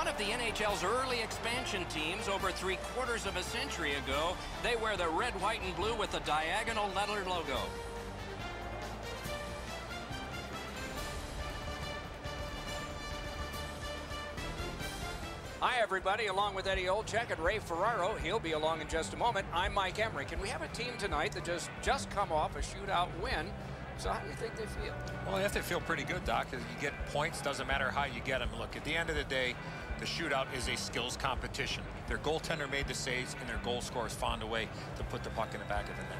one of the NHL's early expansion teams over three quarters of a century ago. They wear the red, white, and blue with the diagonal letter logo. Hi, everybody. Along with Eddie Olczyk and Ray Ferraro. He'll be along in just a moment. I'm Mike Emrick, and we have a team tonight that just just come off a shootout win. So how do you think they feel? Well, I have to feel pretty good, Doc. You get points, doesn't matter how you get them. Look, at the end of the day, the shootout is a skills competition. Their goaltender made the saves, and their goal scorers found a way to put the puck in the back of the net.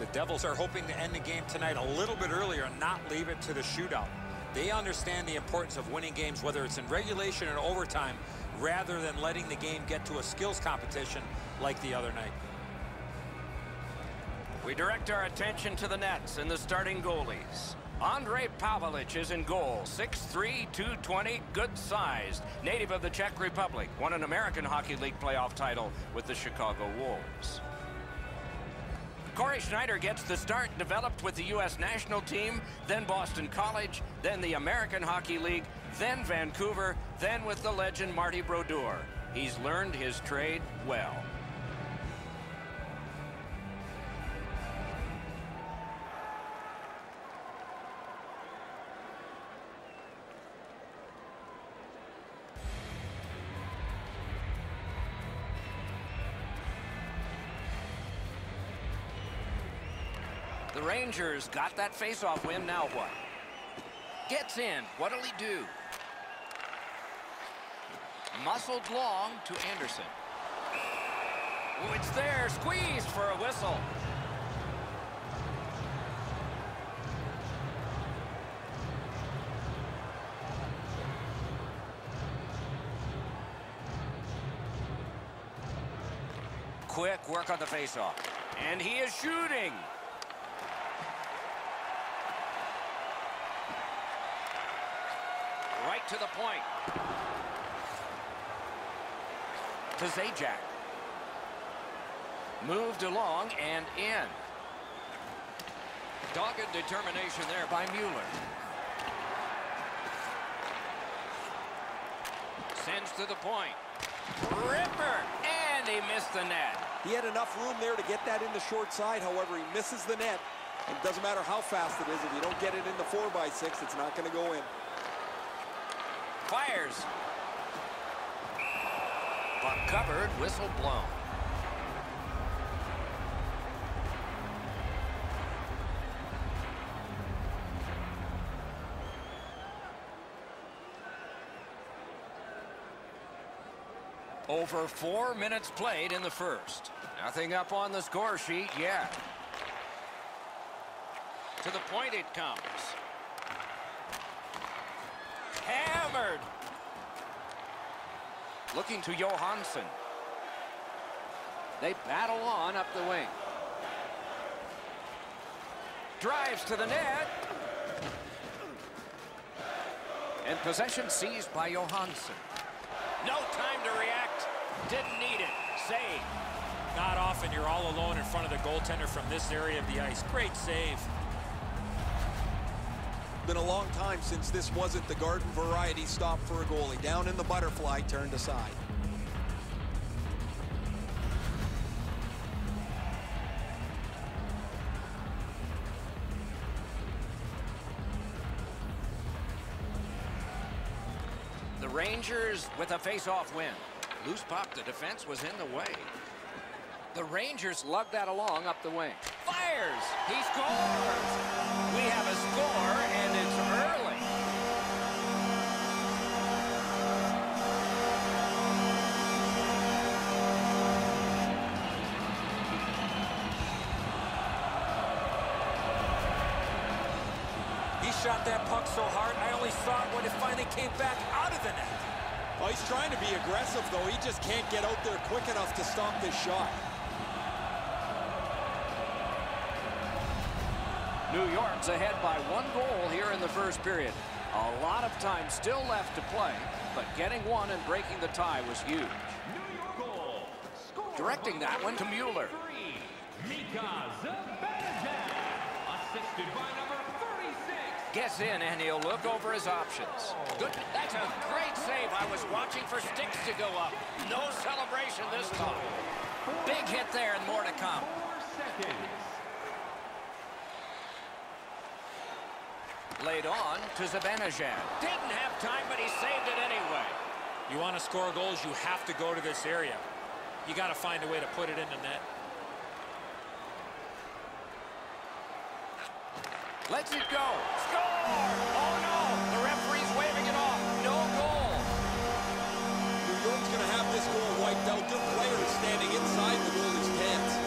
The Devils are hoping to end the game tonight a little bit earlier and not leave it to the shootout. They understand the importance of winning games, whether it's in regulation or overtime, rather than letting the game get to a skills competition like the other night. We direct our attention to the nets and the starting goalies. Ondrej Pavelec is in goal, 6'3", 220, good sized. Native of the Czech Republic, won an American Hockey League playoff title with the Chicago Wolves. Cory Schneider gets the start, developed with the U.S. national team, then Boston College, then the American Hockey League, then Vancouver, then with the legend Marty Brodeur. He's learned his trade well. The Rangers got that faceoff win. Now what? Gets in. What'll he do? Muscled long to Anderson. Oh, it's there. Squeezed for a whistle. Quick work on the faceoff. And he is shooting. Right to the point. To Zajac. Moved along and in. Dogged determination there by Mueller. Sends to the point. Ripper! And he missed the net. He had enough room there to get that in the short side. However, he misses the net. It doesn't matter how fast it is. If you don't get it in the 4x6, it's not going to go in. Fires. Puck covered, whistle blown. Over four minutes played in the first. Nothing up on the score sheet yet. To the point it comes. Hammered. Looking to Johansson. They battle on up the wing. Drives to the net. And possession seized by Johansson. No time to react. Didn't need it. Save. Not often you're all alone in front of the goaltender from this area of the ice. Great save. Been a long time since this wasn't the garden variety stop for a goalie. Down in the butterfly, turned aside. The Rangers with a face-off win. Loose pop, the defense was in the way. The Rangers lugged that along up the wing. Fires! He scores! We have a score, and it's early. He shot that puck so hard, I only saw it when it finally came back out of the net. Oh, he's trying to be aggressive, though. He just can't get out there quick enough to stop this shot. New York's ahead by one goal here in the first period. A lot of time still left to play, but getting one and breaking the tie was huge. New York goal. Directing that one to Mueller. Mika Zibanejad, assisted by number 36, Gets in, and he'll look over his options. Good. That's a great save. I was watching for sticks to go up. No celebration this time. Big hit there and more to come. Laid on to Zibanejad. Didn't have time, but he saved it anyway. You want to score goals, you have to go to this area. You got to find a way to put it in the net. Lets it go. Score! Oh, no! The referee's waving it off. No goal. New York's going to have this goal wiped out. Their player is standing inside the goalie's pants.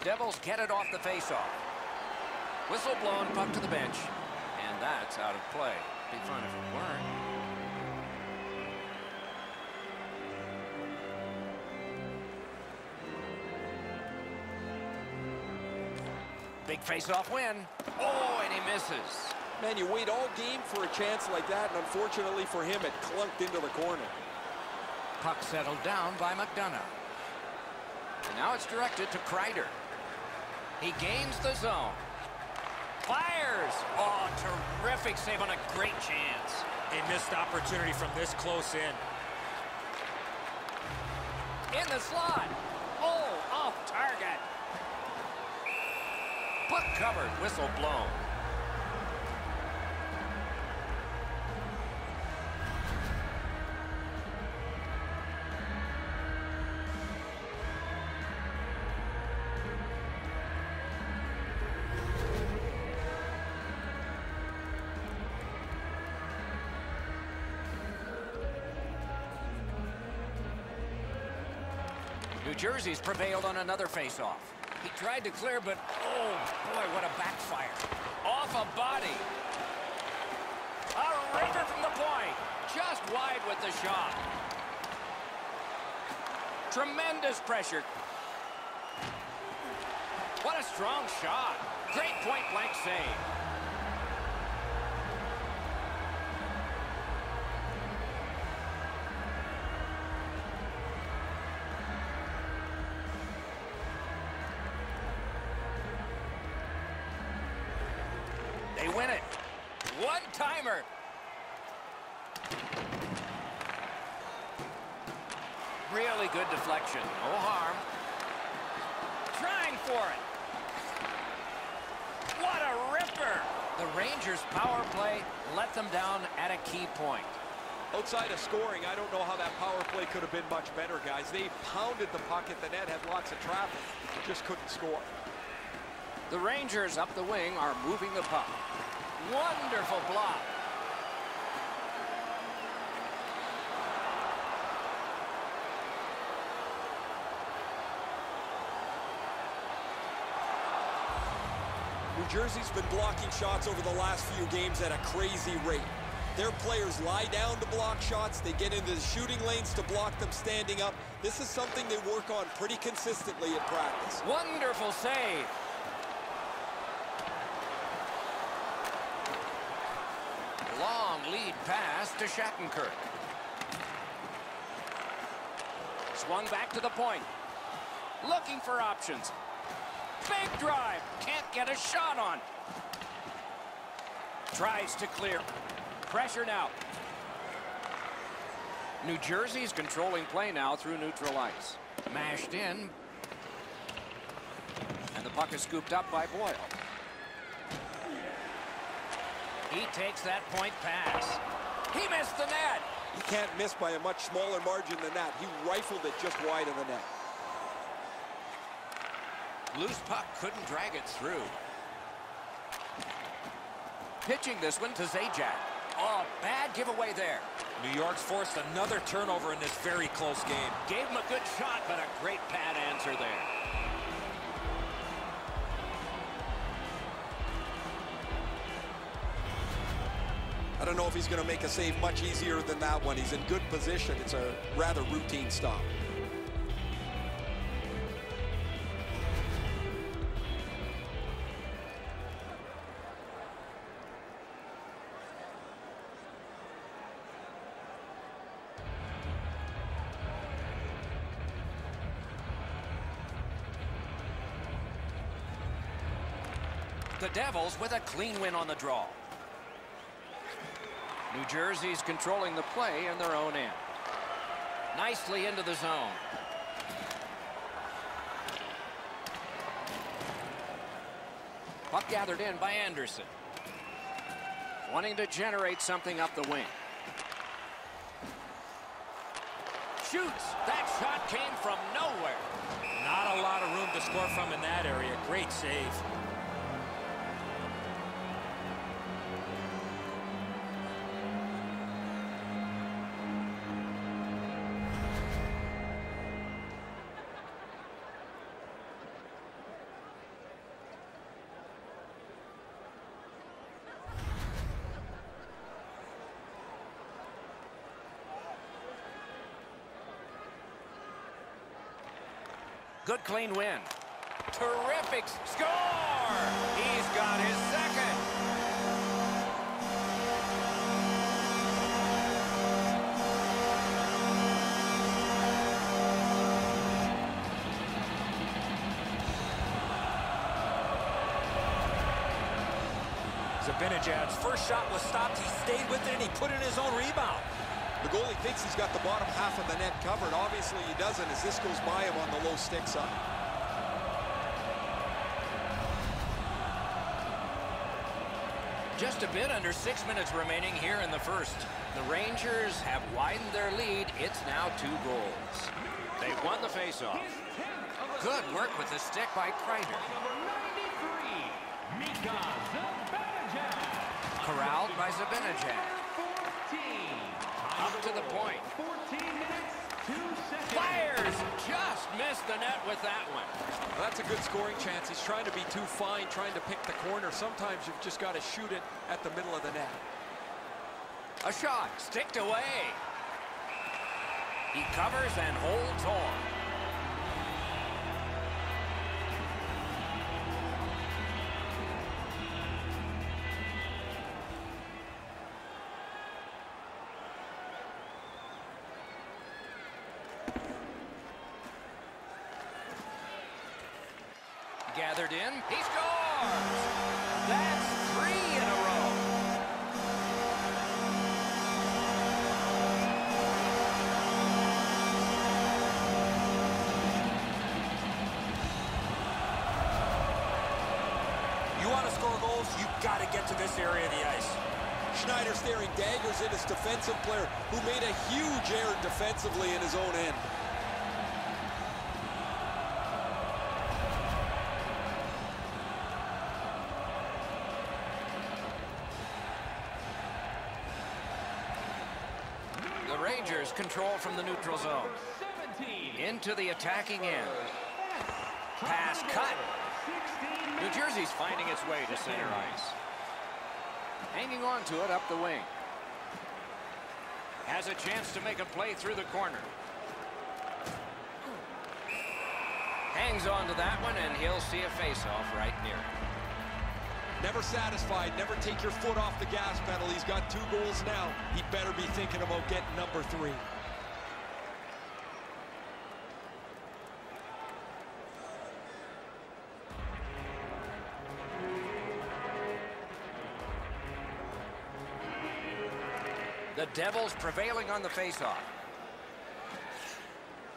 The Devils get it off the faceoff. Whistle blown, puck to the bench. And that's out of play. Be fun if it weren't. Big face-off win. Oh, and he misses. Man, you wait all game for a chance like that, and unfortunately for him, it clunked into the corner. Puck settled down by McDonagh. And now it's directed to Kreider. He gains the zone. Fires! Oh, terrific save on a great chance. A missed opportunity from this close in. In the slot. Oh, off target. Puck covered, whistle blown. Jersey's prevailed on another faceoff. He tried to clear, but oh boy, what a backfire. Off a body. A ripper from the point. Just wide with the shot. Tremendous pressure. What a strong shot. Great point blank save. Win it. One timer. Really good deflection. No harm. Trying for it. What a ripper. The Rangers power play let them down at a key point. Outside of scoring, I don't know how that power play could have been much better, guys. They pounded the puck at the net, had lots of traffic, just couldn't score. The Rangers up the wing are moving the puck. Wonderful block. New Jersey's been blocking shots over the last few games at a crazy rate. Their players lie down to block shots. They get into the shooting lanes to block them standing up. This is something they work on pretty consistently at practice. Wonderful save. Lead pass to Shattenkirk. Swung back to the point. Looking for options. Big drive. Can't get a shot on. Tries to clear. Pressure now. New Jersey's controlling play now through neutral ice. Mashed in. And the puck is scooped up by Boyle. He takes that point pass. He missed the net. He can't miss by a much smaller margin than that. He rifled it just wide of the net. Loose puck couldn't drag it through. Pitching this one to Zajac. Oh, bad giveaway there. New York's forced another turnover in this very close game. Gave him a good shot, but a great pad answer there. don't know if he's going to make a save much easier than that one. He's in good position. It's a rather routine stop. The Devils with a clean win on the draw. New Jersey's controlling the play in their own end. Nicely into the zone. Puck gathered in by Anderson. Wanting to generate something up the wing. Shoots. That shot came from nowhere. Not a lot of room to score from in that area. Great save. Clean win. Terrific score! He's got his second. Zibanejad's first shot was stopped. He stayed with it and he put in his own rebound. The goalie thinks he's got the bottom half of the net covered. Obviously, he doesn't as this goes by him on the low stick side. Just a bit under six minutes remaining here in the first. The Rangers have widened their lead. It's now two goals. They've won the faceoff. Good work with the stick by Kreider. Corralled by Zibanejad. Up to the point. Fires! Just missed the net with that one. Well, that's a good scoring chance. He's trying to be too fine, trying to pick the corner. Sometimes you've just got to shoot it at the middle of the net. A shot, sticked away. He covers and holds on. In, he scores! That's three in a row. You want to score goals, you've got to get to this area of the ice. Schneider staring daggers at his defensive player who made a huge error defensively in his own end. Control from the neutral zone. Into the attacking end. Pass cut. New Jersey's finding its way to center ice. Hanging on to it up the wing. Has a chance to make a play through the corner. Hangs on to that one, and he'll see a face-off right near it. Never satisfied. Never take your foot off the gas pedal. He's got two goals now. He better be thinking about getting number three. The Devils prevailing on the faceoff.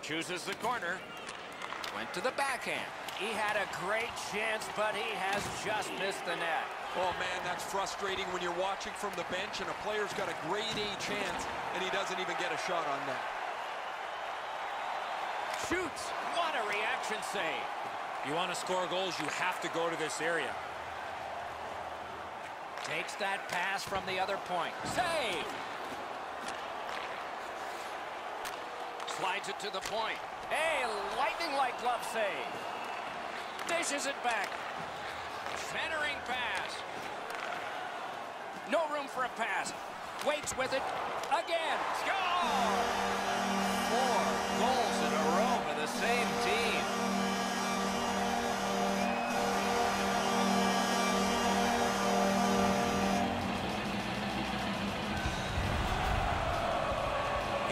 Chooses the corner. Went to the backhand. He had a great chance, but he has just missed the net. Oh, man, that's frustrating when you're watching from the bench and a player's got a grade A chance and he doesn't even get a shot on net. Shoots. What a reaction save. You want to score goals, you have to go to this area. Takes that pass from the other point. Save. Slides it to the point. A lightning-like glove save. Dishes it back. Centering pass. No room for a pass. Waits with it. Again. Score! Four goals in a row for the same team.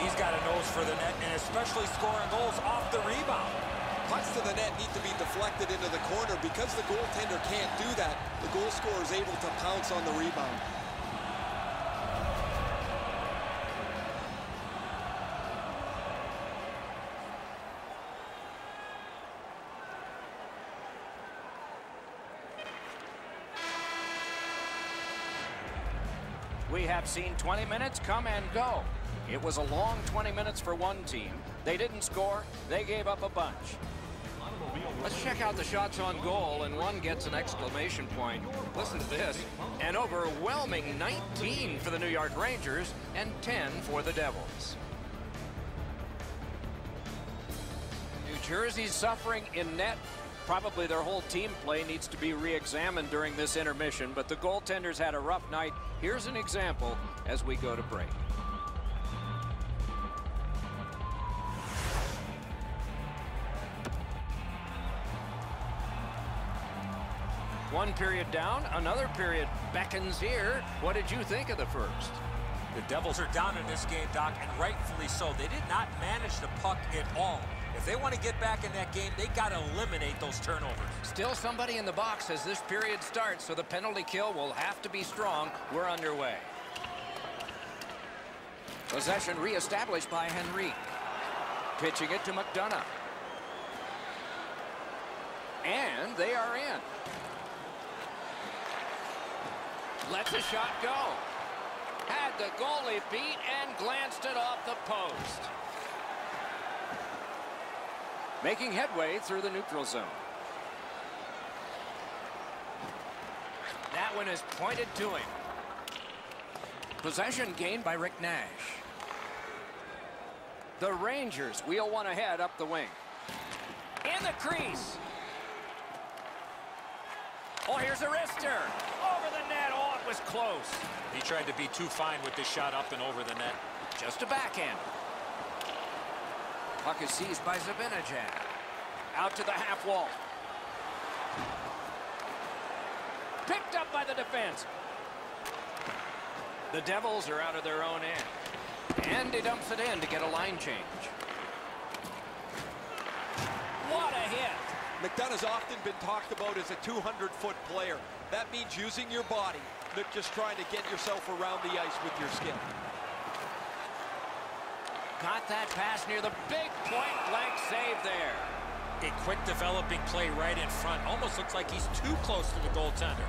He's got a nose for the net and especially scoring goals off the rebound. Shots to the net need to be deflected into the corner. Because the goaltender can't do that, the goal scorer is able to pounce on the rebound. We have seen 20 minutes come and go. It was a long 20 minutes for one team. They didn't score. They gave up a bunch. Let's check out the shots on goal, and one gets an exclamation point. Listen to this. An overwhelming 19 for the New York Rangers and 10 for the Devils. New Jersey's suffering in net. Probably their whole team play needs to be re-examined during this intermission, but the goaltenders had a rough night. Here's an example as we go to break. One period down, another period beckons here. What did you think of the first? The Devils are down in this game, Doc, and rightfully so. They did not manage the puck at all. If they want to get back in that game, they got to eliminate those turnovers. Still somebody in the box as this period starts, so the penalty kill will have to be strong. We're underway. Possession reestablished by Henrique. Pitching it to McDonagh. And they are in. Lets a shot go. Had the goalie beat and glanced it off the post. Making headway through the neutral zone. That one is pointed to him. Possession gained by Rick Nash. The Rangers wheel one ahead up the wing. In the crease. Oh, here's a wrister. Oh, was close. He tried to be too fine with this shot up and over the net. Just a backhand. Puck is seized by Zibanejad. Out to the half wall. Picked up by the defense. The Devils are out of their own end. And he dumps it in to get a line change. What a hit. McDonagh's often been talked about as a 200-foot player. That means using your body, not just trying to get yourself around the ice with your skill. Got that pass near the big point blank save there. A quick developing play right in front. Almost looks like he's too close to the goaltender.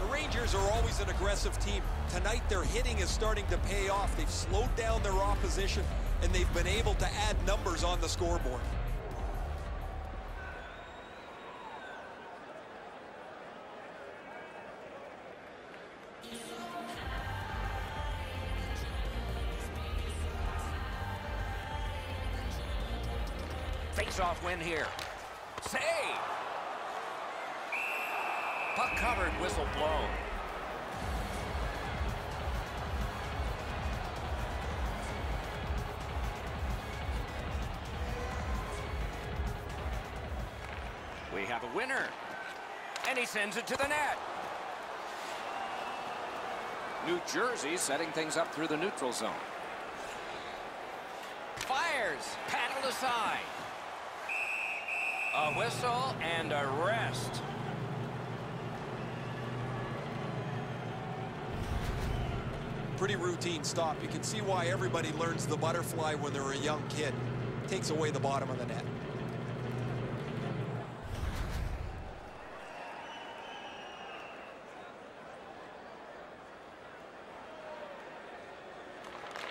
The Rangers are always an aggressive team. Tonight, their hitting is starting to pay off. They've slowed down their opposition, and they've been able to add numbers on the scoreboard. Win here. Save! Puck covered, whistle blown. We have a winner. And he sends it to the net. New Jersey setting things up through the neutral zone. Fires, paddled aside. A whistle and a rest. Pretty routine stop. You can see why everybody learns the butterfly when they're a young kid. Takes away the bottom of the net.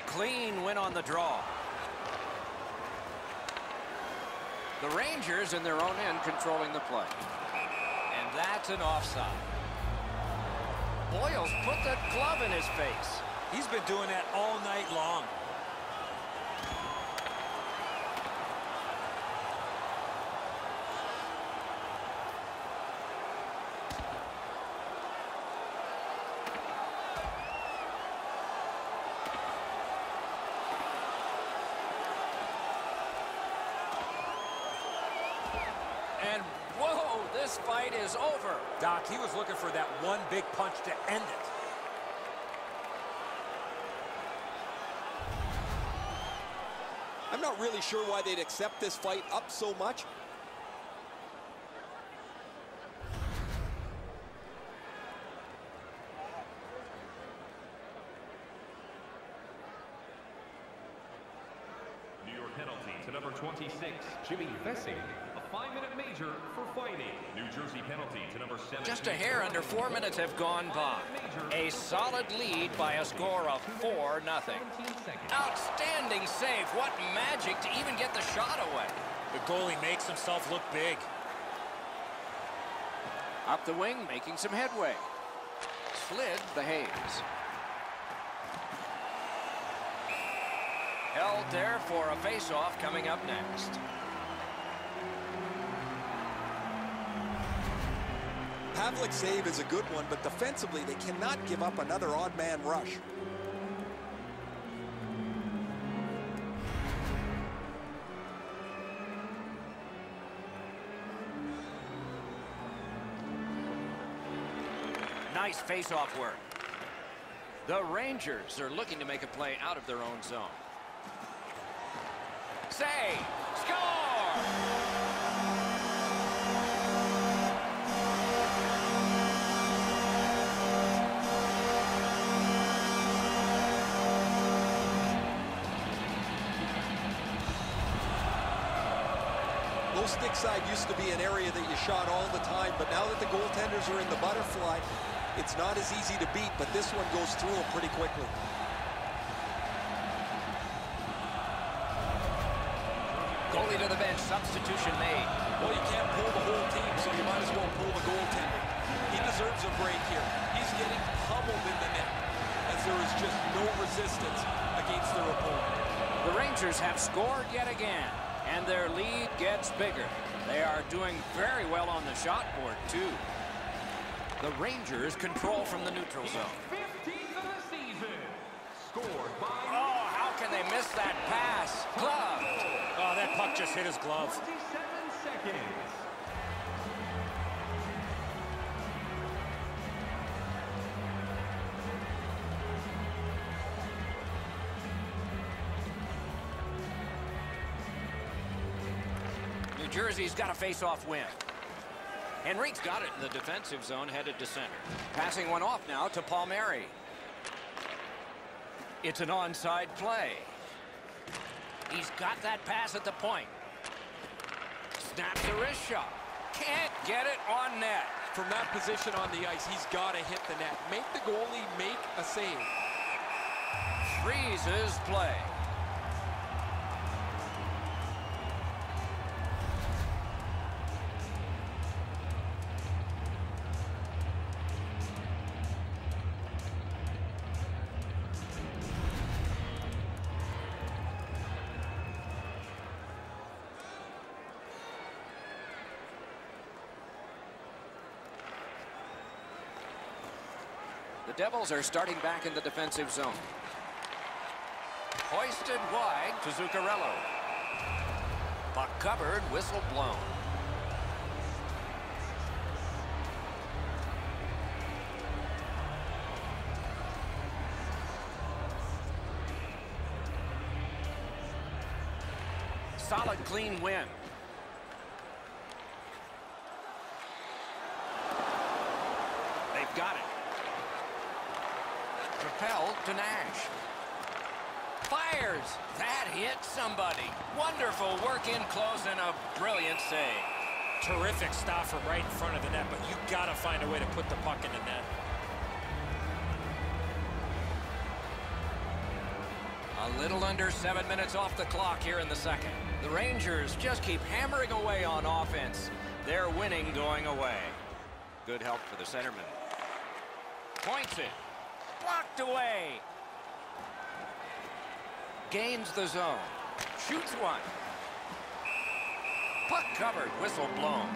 Clean win on the draw. The Rangers in their own end controlling the play. And that's an offside. Boyles put the glove in his face. He's been doing that all night long. This fight is over. Doc, he was looking for that one big punch to end it. I'm not really sure why they'd accept this fight up so much. New York penalty to number 26, Jimmy Vesey five-minute major for fighting. New Jersey penalty to number 7. Just a hair under four minutes have gone by. A solid lead by a score of 4 nothing. Outstanding save. What magic to even get the shot away. The goalie makes himself look big. Up the wing, making some headway. Slid the behaves. Held there for a face-off coming up next. Pavelec's save is a good one, but defensively, they cannot give up another odd man rush. Nice face-off work. The Rangers are looking to make a play out of their own zone. Say, score! Stick side used to be an area that you shot all the time, but now that the goaltenders are in the butterfly, it's not as easy to beat, but this one goes through them pretty quickly. Goalie to the bench, substitution made. Well, you can't pull the whole team, so you might as well pull the goaltender. He deserves a break here. He's getting pummeled in the net as there is just no resistance against their opponent. The Rangers have scored yet again, and their lead gets bigger. They are doing very well on the shot board, too. The Rangers control from the neutral zone. 15th of the season. Scored by Oh, how can they miss that pass? Glove. Oh, that puck just hit his glove. 27 seconds. New Jersey's got a face-off win. Henrique's got it in the defensive zone, headed to center. Passing one off now to Palmieri. It's an onside play. He's got that pass at the point. Snaps the wrist shot. Can't get it on net. From that position on the ice, he's got to hit the net. Make the goalie make a save. Freezes play. Devils are starting back in the defensive zone. Hoisted wide to Zuccarello. Puck covered, whistle blown. Solid, clean win. They've got it. Propelled to Nash. Fires. That hit somebody. Wonderful work in close and a brilliant save. Terrific stop from right in front of the net, but you got to find a way to put the puck in the net. A little under seven minutes off the clock here in the second. The Rangers just keep hammering away on offense. They're winning going away. Good help for the centerman. Points it. Blocked away. Gains the zone. Shoots one. Puck covered. Whistle blown.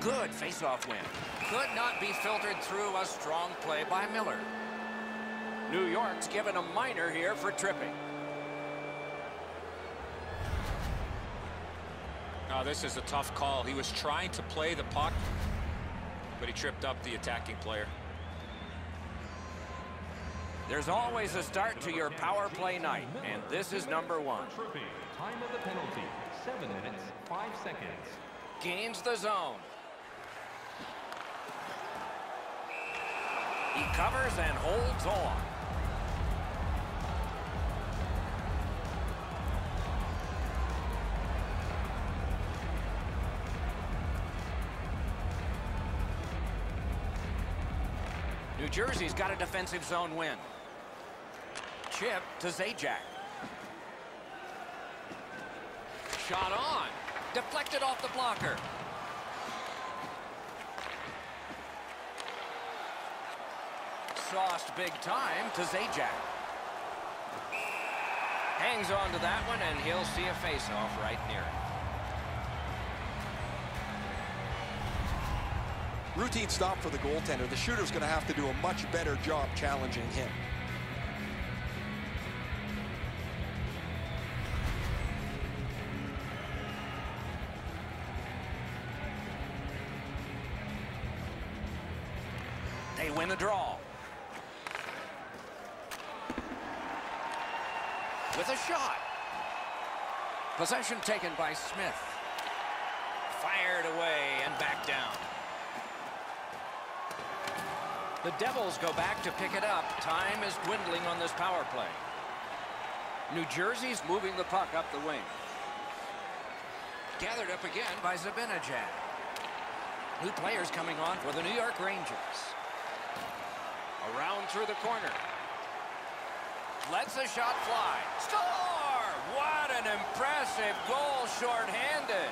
Good face-off win. Could not be filtered through a strong play by Miller. New York's given a minor here for tripping. Oh, this is a tough call. He was trying to play the puck, but he tripped up the attacking player. There's always a start to your power play night, and this is number one. Time of the penalty, seven minutes, five seconds. Gains the zone. He covers and holds on. New Jersey's got a defensive zone win. Chip to Zajac. Shot on. Deflected off the blocker. Sauced big time to Zajac. Hangs on to that one, and he'll see a face-off right near it. Routine stop for the goaltender. The shooter's going to have to do a much better job challenging him. They win the draw. With a shot. Possession taken by Smith. Fired away and back down. The Devils go back to pick it up. Time is dwindling on this power play. New Jersey's moving the puck up the wing. Gathered up again by Zibanejad. New players coming on for the New York Rangers. Around through the corner. Lets the shot fly. Score! What an impressive goal shorthanded.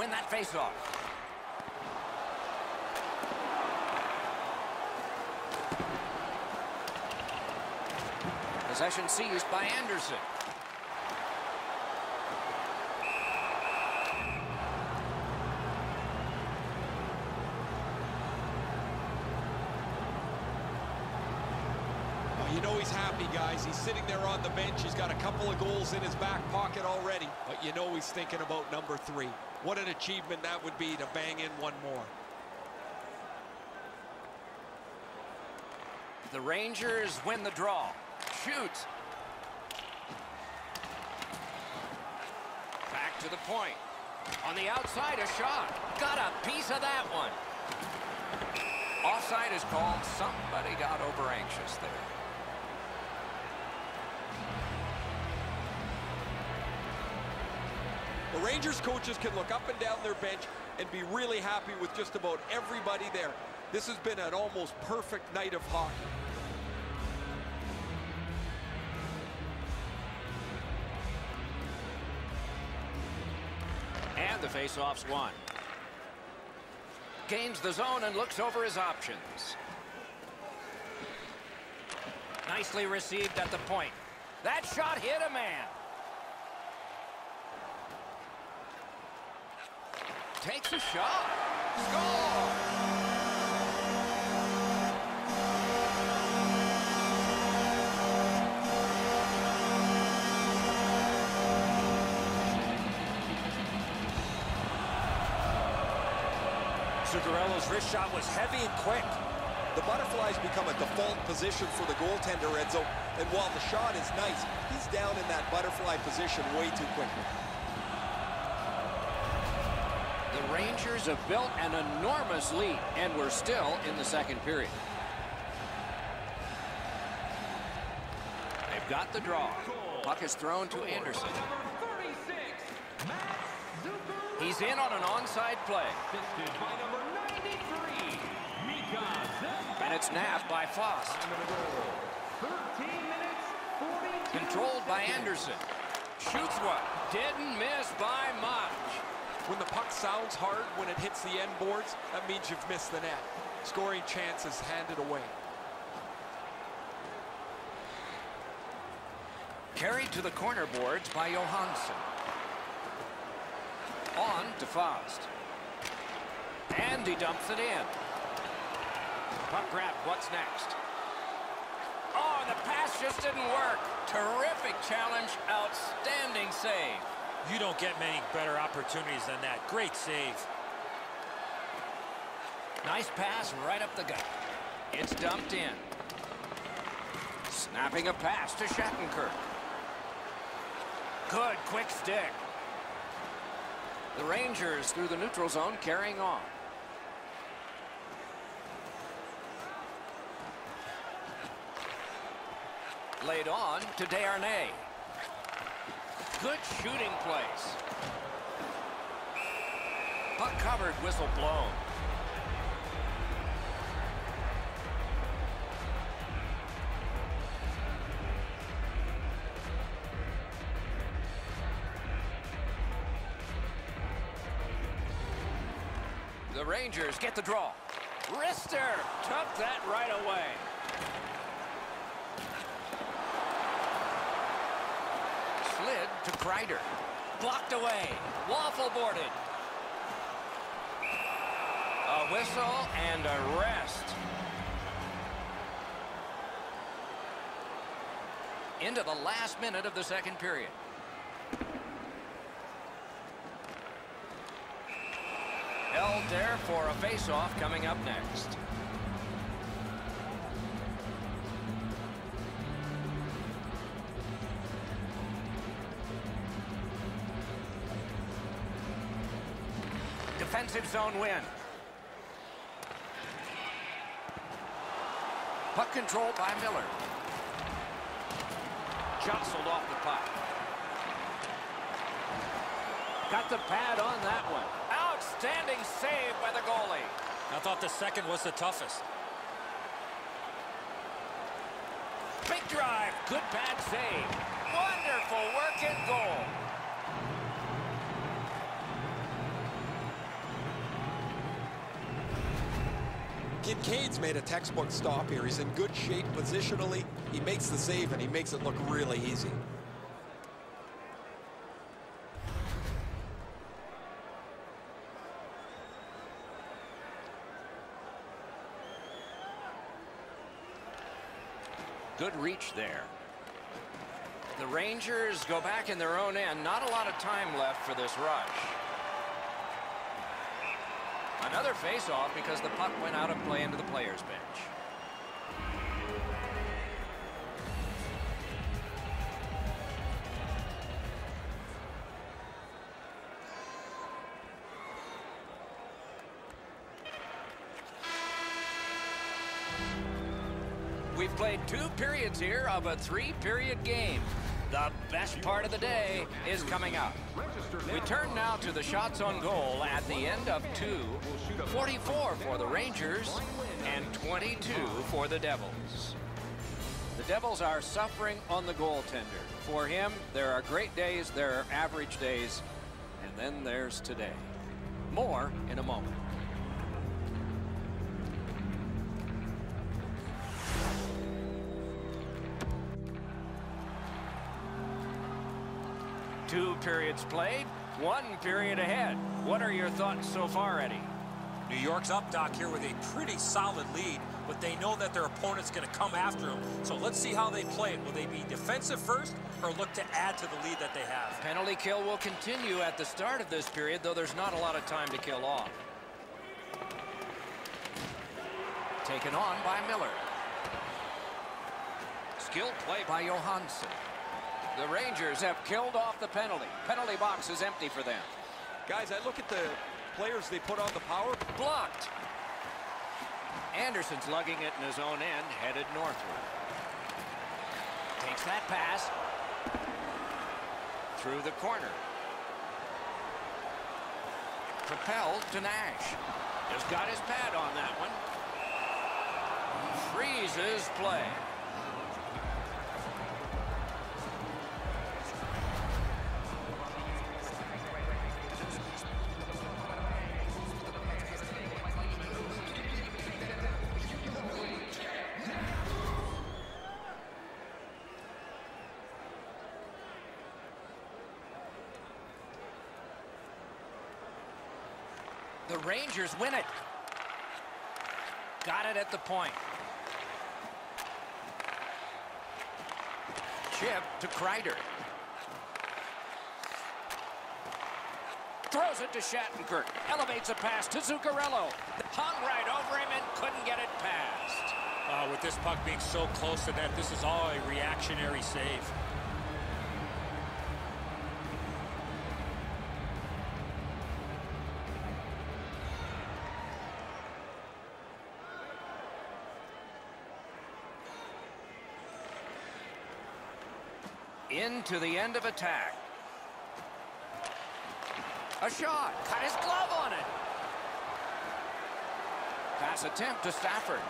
Win that faceoff. Possession seized by Anderson. Oh, you know he's happy, guys. He's sitting there on the bench. He's got a couple of goals in his back pocket already. But you know he's thinking about number three. What an achievement that would be to bang in one more. The Rangers win the draw. Shoot. Back to the point. On the outside, a shot. Got a piece of that one. Offside is called. Somebody got over anxious there. The Rangers coaches can look up and down their bench and be really happy with just about everybody there. This has been an almost perfect night of hockey. And the faceoff's won. Gains the zone and looks over his options. Nicely received at the point. That shot hit a man. Takes a shot. Score! Zuccarello's wrist shot was heavy and quick. The butterflies become a default position for the goaltender, Edzo. And while the shot is nice, he's down in that butterfly position way too quickly. Rangers have built an enormous lead, and we're still in the second period. They've got the draw. Puck is thrown to Anderson. 36, He's in on an onside play, Assisted by number 93, Mika Zep. and it's nabbed by Fast. Time of the goal, 13 minutes, 42 Controlled by. Anderson. Shoots one. Didn't miss by much. When the puck sounds hard when it hits the end boards, that means you've missed the net. Scoring chances handed away. Carried to the corner boards by Johansson. On to Fast. And he dumps it in. Puck grab, what's next? Oh, the pass just didn't work. Terrific challenge, outstanding save. You don't get many better opportunities than that. Great save. Nice pass right up the gut. It's dumped in. Snapping a pass to Shattenkirk. Good quick stick. The Rangers through the neutral zone carrying on. Laid on to Desharnais. Good shooting place. Puck covered, whistle blown. The Rangers get the draw. Rister took that right away. To Kreider. Blocked away. Waffle boarded. A whistle and a rest. Into the last minute of the second period. Held there for a face-off coming up next. Defensive zone win. Puck control by Miller. Jostled off the puck. Got the pad on that one. Outstanding save by the goalie. I thought the second was the toughest. Big drive. Good pad save. Wonderful work in goal. Kinkaid's made a textbook stop here. He's in good shape positionally. He makes the save, and he makes it look really easy. Good reach there. The Rangers go back in their own end. Not a lot of time left for this rush. Another face-off because the puck went out of play into the players' bench. We've played two periods here of a three-period game. The best part of the day is coming up. We turn now to the shots on goal at the end of two. 44 for the Rangers and 22 for the Devils. The Devils are suffering on the goaltender. For him, there are great days, there are average days, and then there's today. More in a moment. Periods played, one period ahead. What are your thoughts so far, Eddie? New York's up, Doc, here with a pretty solid lead, but they know that their opponent's going to come after them. So let's see how they play it. Will they be defensive first or look to add to the lead that they have? Penalty kill will continue at the start of this period, though there's not a lot of time to kill off. Taken on by Miller. Skilled play by Johansson. The Rangers have killed off the penalty. Penalty box is empty for them. Guys, I look at the players they put on the power. Blocked. Anderson's lugging it in his own end, headed northward. Takes that pass. Through the corner. Propelled to Nash. Just got his pad on that one. Freezes play. The Rangers win it. Got it at the point. Chip to Kreider. Throws it to Shattenkirk. Elevates a pass to Zuccarello. Hung right over him and couldn't get it past. Uh, with this puck being so close to net, this is all a reactionary save. Into the end of attack. A shot. Cut his glove on it. Pass attempt to Stafford.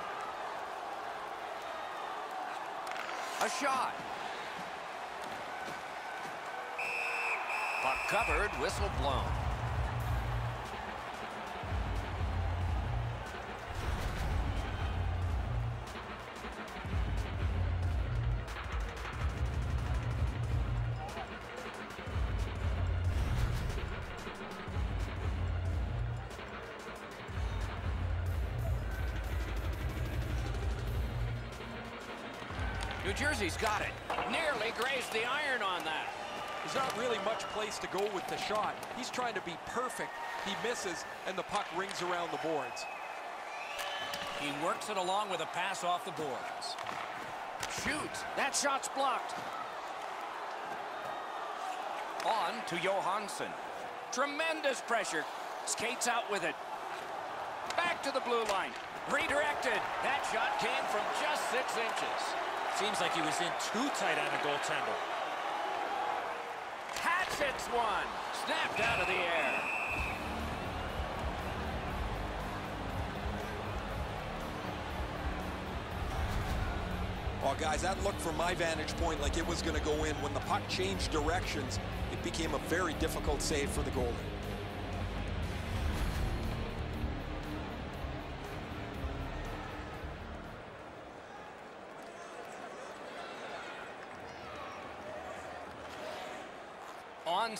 A shot. Puck covered, whistle blown. New Jersey's got it. Nearly grazed the iron on that. There's not really much place to go with the shot. He's trying to be perfect. He misses, and the puck rings around the boards. He works it along with a pass off the boards. Shoot! That shot's blocked. On to Johansson. Tremendous pressure. Skates out with it. Back to the blue line. Redirected. That shot came from just six inches. Seems like he was in too tight on the goaltender. Hatchets one. Snapped out of the air. Well, guys, that looked from my vantage point like it was going to go in. When the puck changed directions, it became a very difficult save for the goalie.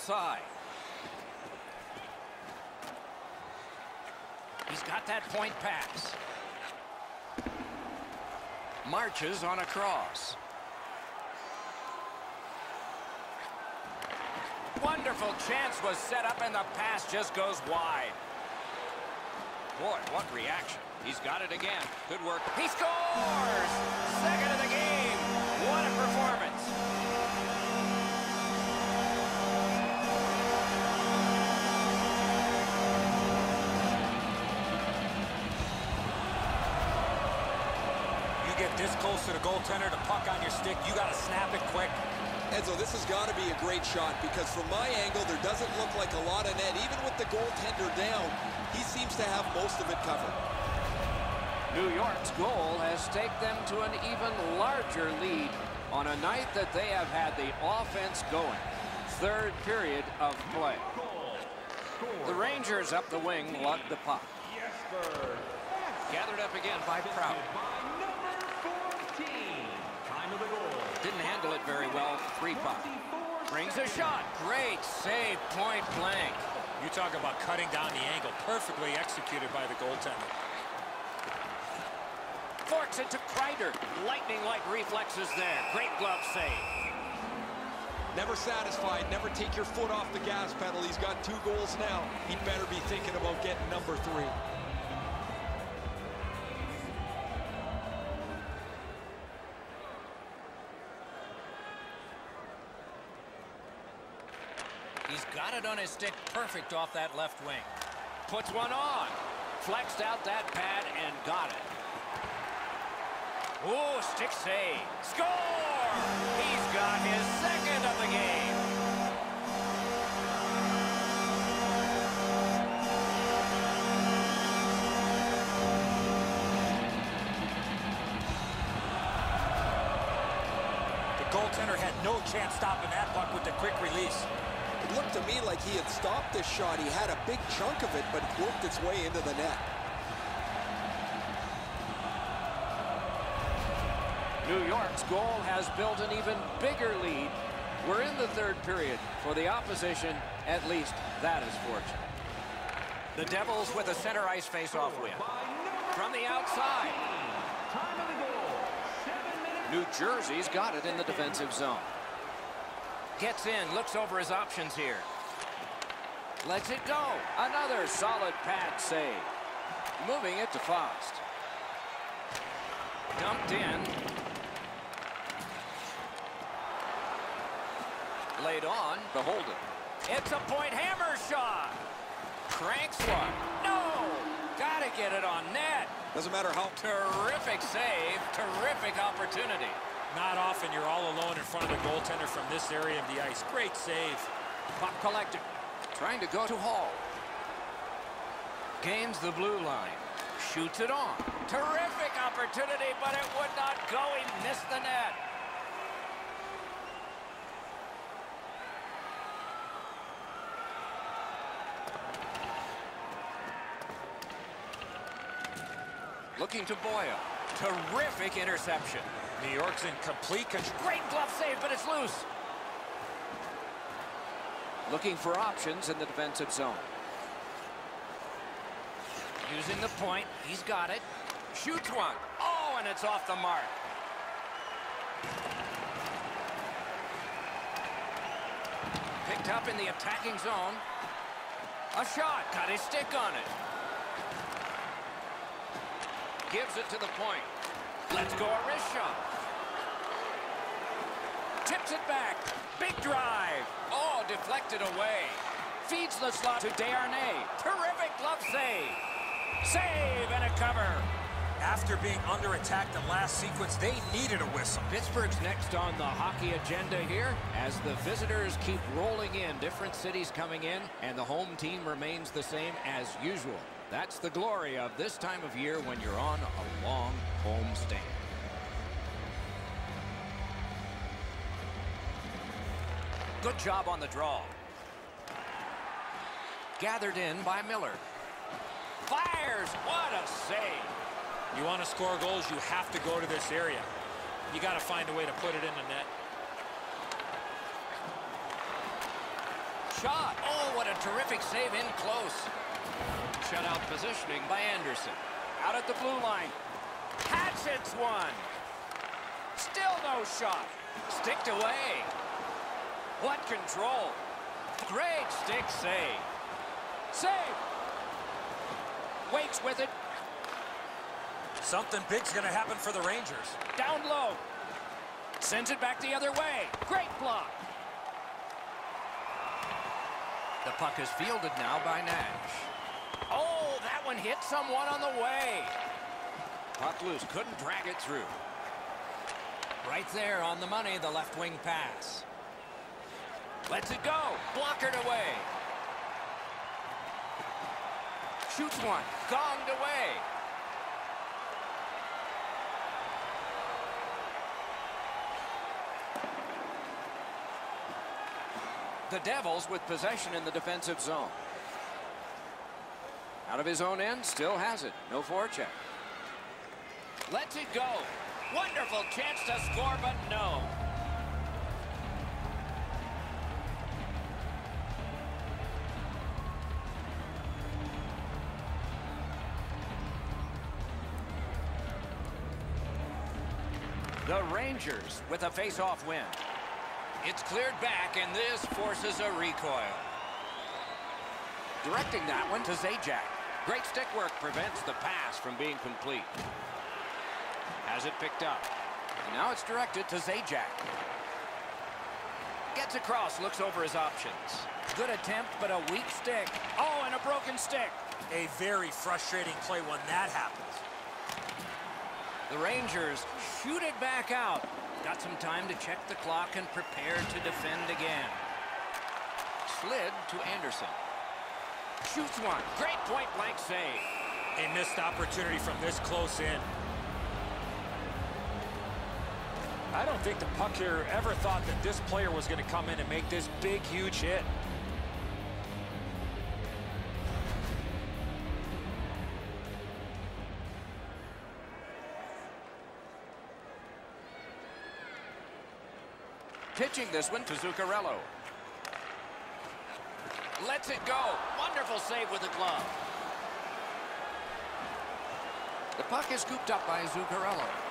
Onside. He's got that point pass. Marches on a cross. Wonderful chance was set up and the pass just goes wide. Boy, what reaction. He's got it again. Good work. He scores! Second of the game. What a performance. Close to the goaltender, the puck on your stick, you got to snap it quick. Enzo, this has got to be a great shot because from my angle, there doesn't look like a lot of net. Even with the goaltender down, he seems to have most of it covered. New York's goal has taken them to an even larger lead on a night that they have had the offense going. Third period of play. The Rangers up the wing lug the puck. Jesper. Gathered up again by Prout. By number 14. Time of the goal. Didn't handle it very well. Free puck. Brings a shot. Great save, point blank. You talk about cutting down the angle, perfectly executed by the goaltender. Forks it to Kreider. Lightning-like reflexes there. Great glove save. Never satisfied, never take your foot off the gas pedal. He's got two goals now. He'd better be thinking about getting number three. He's got it on his stick perfect off that left wing. Puts one on. Flexed out that pad and got it. Oh, stick save. Score! He's got his second of the game. The goaltender had no chance stopping that puck with the quick release. It looked to me like he had stopped this shot. He had a big chunk of it, but it worked its way into the net. New York's goal has built an even bigger lead. We're in the third period. For the opposition, at least that is fortunate. The Devils with a center ice face-off win. From the outside. Time of the goal. Seven minutes. New Jersey's got it in the defensive zone. Gets in, looks over his options here. Lets it go. Another solid pad save. Moving it to Fast. Dumped in. Laid on to hold it. It's a point hammer shot. Cranks one. No! Gotta get it on net. Doesn't matter how Terrific save. Terrific opportunity. Not often you're all alone in front of the goaltender from this area of the ice. Great save. Puck collected. Trying to go to Hall. Gains the blue line. Shoots it on. Terrific opportunity, but it would not go. He missed the net. Looking to Boyle. Terrific interception. New York's in complete control. Great glove save, but it's loose. Looking for options in the defensive zone. Using the point. He's got it. Shoots one. Oh, and it's off the mark. Picked up in the attacking zone. A shot. Got his stick on it. Gives it to the point. Let's go a wrist shot. Tips it back. Big drive. Oh, deflected away. Feeds the slot to Desharnais. Terrific glove save. Save and a cover. After being under attack the last sequence, they needed a whistle. Pittsburgh's next on the hockey agenda here as the visitors keep rolling in. Different cities coming in, and the home team remains the same as usual. That's the glory of this time of year when you're on a long home stand. Good job on the draw. Gathered in by Miller. Fires! What a save! You want to score goals, you have to go to this area. You got to find a way to put it in the net. Shot! Oh, what a terrific save in close. Shutout positioning by Anderson. Out at the blue line. Hatchets one. Still no shot. Sticked away. What control. Great stick save. Save. Waits with it. Something big's going to happen for the Rangers. Down low. Sends it back the other way. Great block. The puck is fielded now by Nash. Oh, that one hit someone on the way. Puck loose, couldn't drag it through. Right there on the money, the left wing pass. Lets it go, blockered away. Shoots one, gonged away. The Devils with possession in the defensive zone. Out of his own end, still has it. No forecheck. Lets it go. Wonderful chance to score, but no. The Rangers with a face-off win. It's cleared back, and this forces a recoil. Directing that one to Zajac. Great stick work prevents the pass from being complete. Has it picked up. And now it's directed to Zajac. Gets across, looks over his options. Good attempt, but a weak stick. Oh, and a broken stick. A very frustrating play when that happens. The Rangers shoot it back out. Got some time to check the clock and prepare to defend again. Slid to Anderson. Shoots one. Great point blank save. A missed opportunity from this close in. I don't think the puck here ever thought that this player was going to come in and make this big, huge hit. Pitching this one to Zuccarello. Lets it go. Wonderful save with the glove. The puck is scooped up by Zuccarello.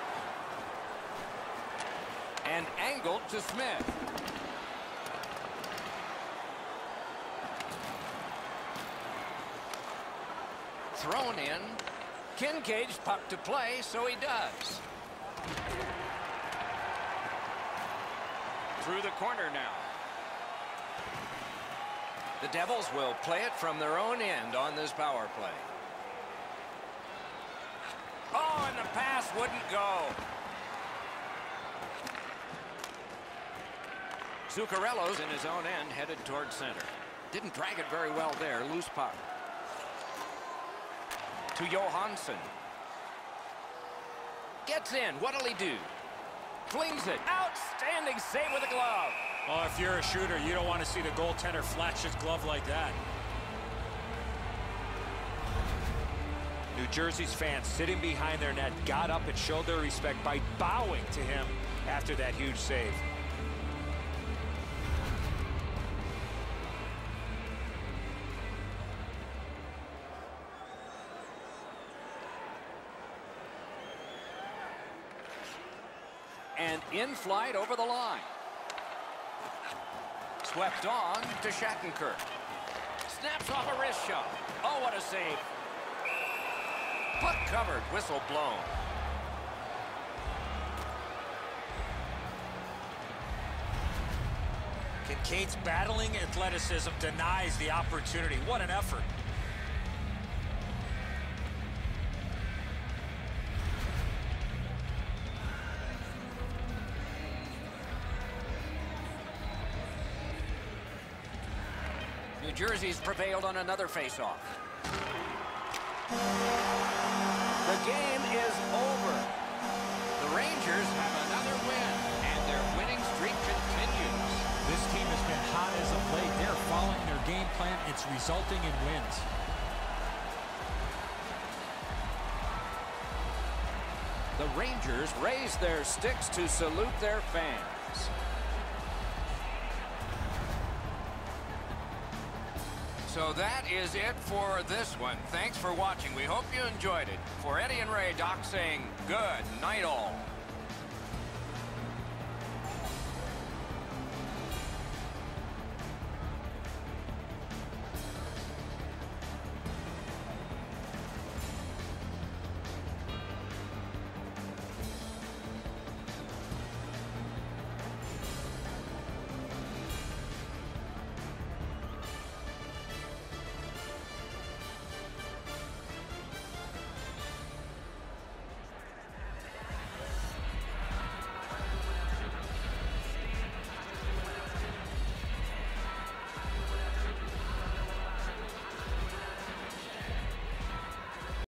And angled to Smith. thrown in. Kinkaid's puck to play, so he does. Through the corner now. The Devils will play it from their own end on this power play. Oh, and the pass wouldn't go. Zuccarello's in his own end, headed toward center. Didn't drag it very well there. Loose puck. To Johansson. Gets in. What'll he do? Flings it. Outstanding save with a glove. Oh, if you're a shooter, you don't want to see the goaltender flash his glove like that. New Jersey's fans sitting behind their net got up and showed their respect by bowing to him after that huge save. In flight over the line. Swept on to Shattenkirk. Snaps off a wrist shot. Oh, what a save. Puck covered, whistle blown. Kinkaid's battling athleticism denies the opportunity. What an effort. New Jersey's prevailed on another faceoff. The game is over. The Rangers have another win, and their winning streak continues. This team has been hot as of late. They're following their game plan. It's resulting in wins. The Rangers raise their sticks to salute their fans. That is it for this one. Thanks for watching. We hope you enjoyed it. For Eddie and Ray, Doc saying good night all.